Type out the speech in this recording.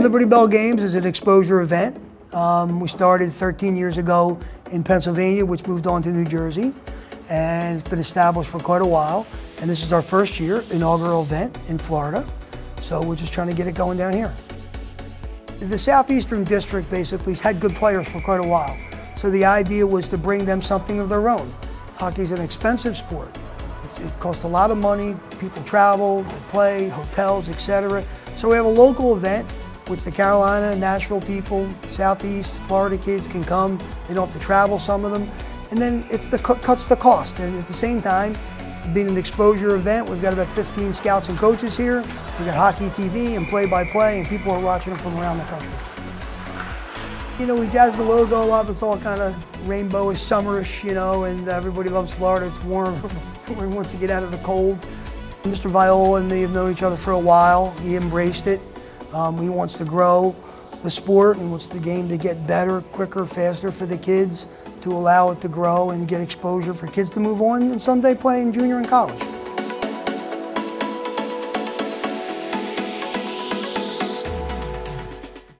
Liberty Bell Games is an exposure event. Um, we started 13 years ago in Pennsylvania, which moved on to New Jersey, and it's been established for quite a while. And this is our first year inaugural event in Florida, so we're just trying to get it going down here. The Southeastern District basically has had good players for quite a while, so the idea was to bring them something of their own. Hockey's an expensive sport. It's, it costs a lot of money. People travel, they play, hotels, etc. So we have a local event which the Carolina Nashville people, Southeast, Florida kids can come. They don't have to travel, some of them. And then it's the cuts the cost. And at the same time, being an exposure event, we've got about 15 scouts and coaches here. We've got hockey TV and play-by-play, -play, and people are watching them from around the country. You know, we jazz the logo up. It's all kind of rainbowish, summerish, you know, and everybody loves Florida. It's warm. Everyone wants to get out of the cold. Mr. Viola and me have known each other for a while. He embraced it. Um, he wants to grow the sport and wants the game to get better, quicker, faster for the kids to allow it to grow and get exposure for kids to move on and someday play in junior and college.